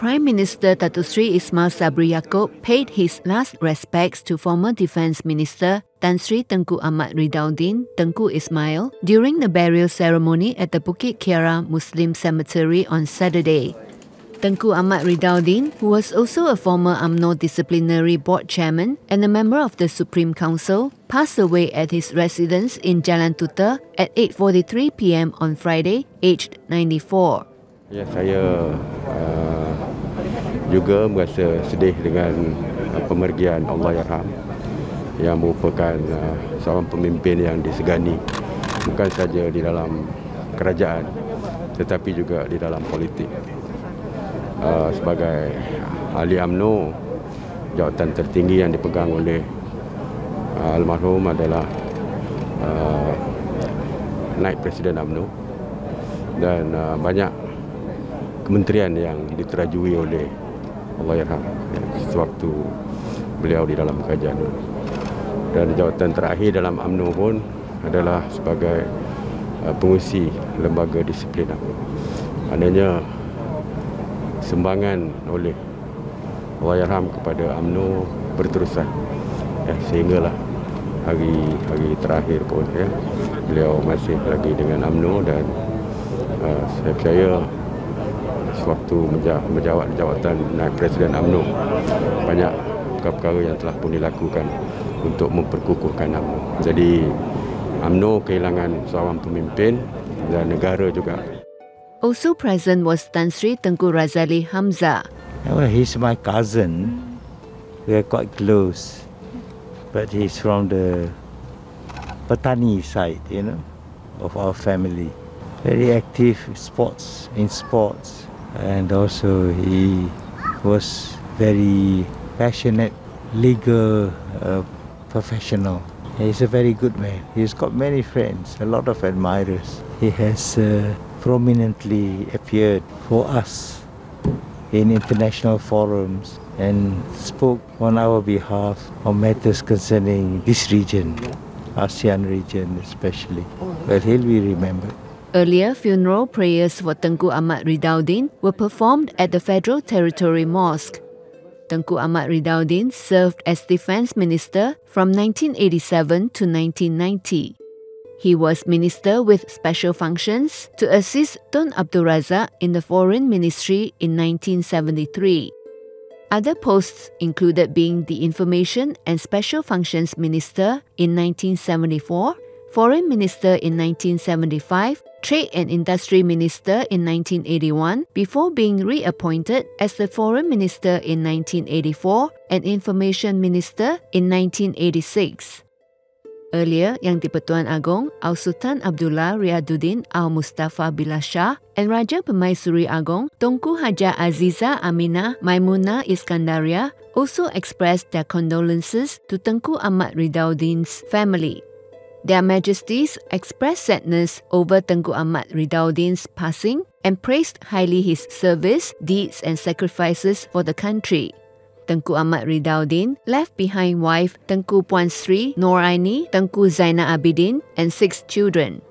Prime Minister Datuk Sri Ismail Sabri Yaakob paid his last respects to former Defence Minister Tan Sri Tengku Ahmad Ridauddin Tengku Ismail during the burial ceremony at the Bukit Kiara Muslim Cemetery on Saturday. Tengku Ahmad Ridauddin, who was also a former UMNO Disciplinary Board Chairman and a member of the Supreme Council, passed away at his residence in Jalan Tuta at 8.43 p.m. on Friday, aged 94. Ya, saya uh, juga merasa sedih dengan uh, pemergian Allah Yarham yang merupakan uh, seorang pemimpin yang disegani bukan saja di dalam kerajaan tetapi juga di dalam politik. Uh, sebagai ahli UMNO jawatan tertinggi yang dipegang oleh uh, almarhum adalah uh, naik presiden UMNO dan uh, banyak kementerian yang diterajui oleh Allah Yarham sewaktu beliau di dalam kerajaan dan jawatan terakhir dalam UMNO pun adalah sebagai uh, pengusi lembaga disiplin UMNO. Adanya sumbangan oleh Wahyarham kepada UMNO berterusan ya, sehinggalah hari hari terakhir pun ya beliau masih lagi dengan UMNO dan uh, saya percaya sewaktu menjawab jawatan naik Presiden UMNO banyak perkara-perkara yang telah pun dilakukan untuk memperkukuhkan UMNO. Jadi UMNO kehilangan seorang pemimpin dan negara juga Also present was Tan Sri Tengku Razali Hamza. Well, he's my cousin. We are quite close. But he's from the Patani side, you know, of our family. Very active sports, in sports. And also he was very passionate legal uh, professional. He's a very good man. He's got many friends, a lot of admirers. He has uh, prominently appeared for us in international forums and spoke on our behalf on matters concerning this region, ASEAN region especially. But he'll be remembered. Earlier, funeral prayers for Tengku Ahmad Ridauddin were performed at the Federal Territory Mosque. Tengku Ahmad Ridauddin served as Defence Minister from 1987 to 1990. He was minister with special functions to assist Tun Abdul Razak in the Foreign Ministry in 1973. Other posts included being the Information and Special Functions Minister in 1974, Foreign Minister in 1975, Trade and Industry Minister in 1981, before being reappointed as the Foreign Minister in 1984 and Information Minister in 1986. Earlier, Yang di-Pertuan Agong Al Sultan Abdullah Riaduddin Al Mustafa Billah Shah and Raja Permaisuri Agong Tunku Haja Aziza Aminah Maimuna Iskandaria also expressed their condolences to Tengku Ahmad Ridauddin's family. Their Majesties expressed sadness over Tengku Ahmad Ridauddin's passing and praised highly his service, deeds and sacrifices for the country. Tengku Ahmad Ridauddin left behind wife Tengku Puan Sri Noraini Tengku Zainal Abidin and six children.